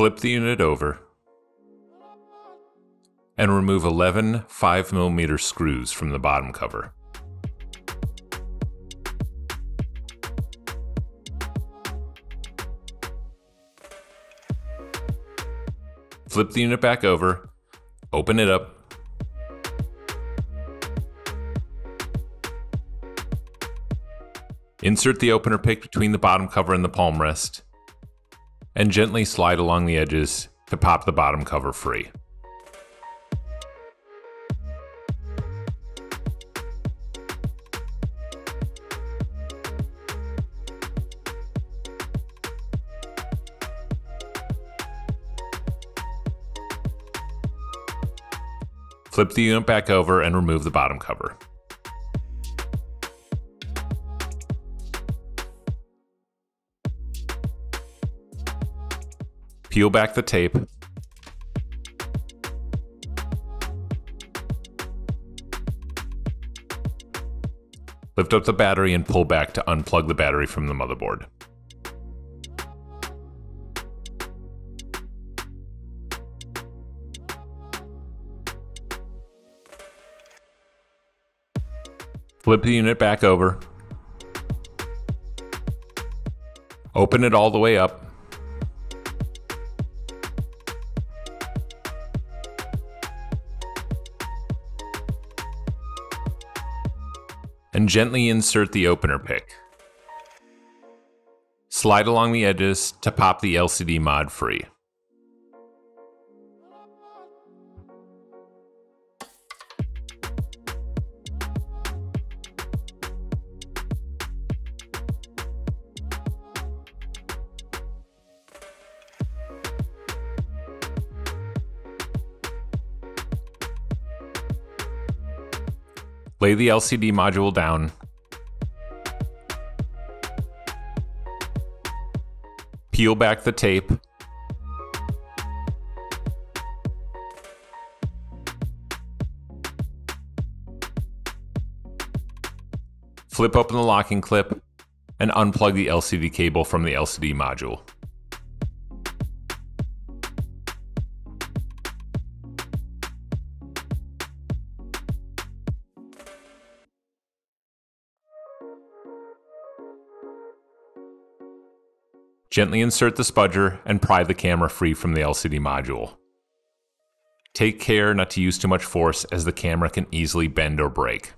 Flip the unit over and remove 11 5mm screws from the bottom cover. Flip the unit back over, open it up, Insert the opener pick between the bottom cover and the palm rest, and gently slide along the edges to pop the bottom cover free. Flip the unit back over and remove the bottom cover. Peel back the tape. Lift up the battery and pull back to unplug the battery from the motherboard. Flip the unit back over. Open it all the way up. Gently insert the opener pick. Slide along the edges to pop the LCD mod free. Lay the LCD module down. Peel back the tape. Flip open the locking clip and unplug the LCD cable from the LCD module. Gently insert the spudger and pry the camera free from the LCD module. Take care not to use too much force as the camera can easily bend or break.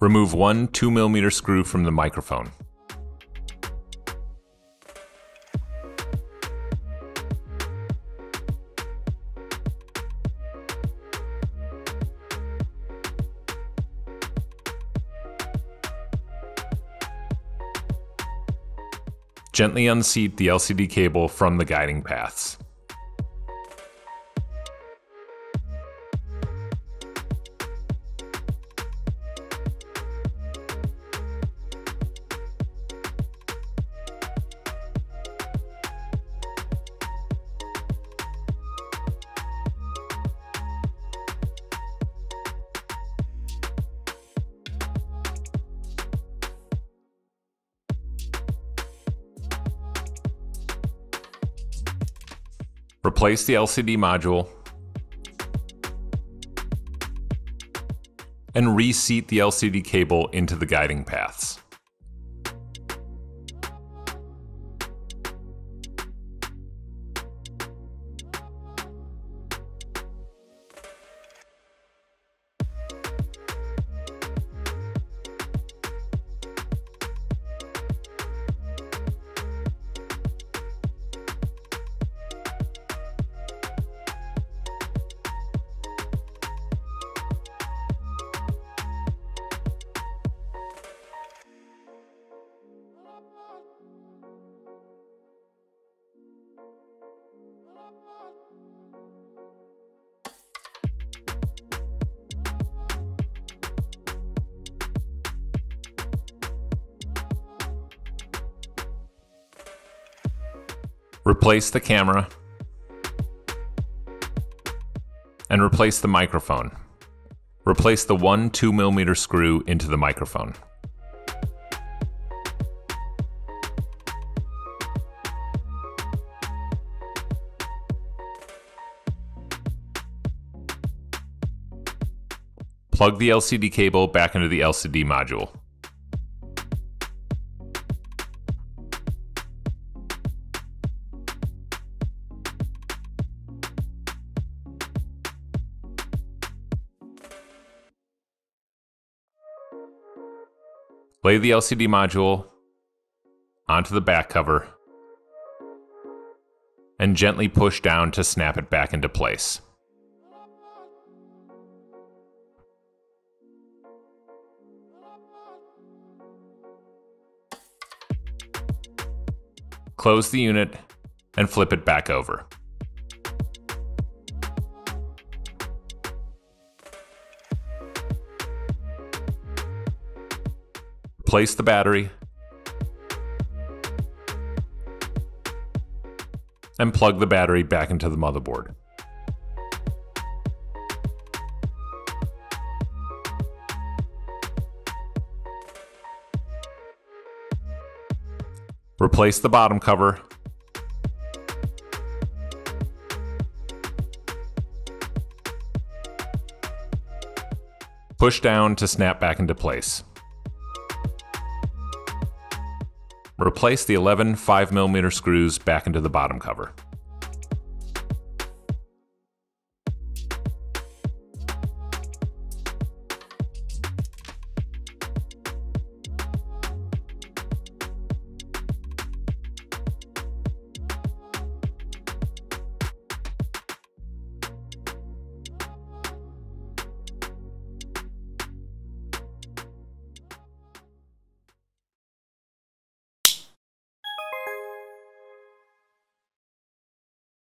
Remove one 2mm screw from the microphone. Gently unseat the LCD cable from the guiding paths. Replace the LCD module and reseat the LCD cable into the guiding paths. Replace the camera and replace the microphone. Replace the one 2mm screw into the microphone. Plug the LCD cable back into the LCD module. Lay the LCD module onto the back cover and gently push down to snap it back into place. Close the unit and flip it back over. Place the battery and plug the battery back into the motherboard. Replace the bottom cover. Push down to snap back into place. Replace the 11 5mm screws back into the bottom cover.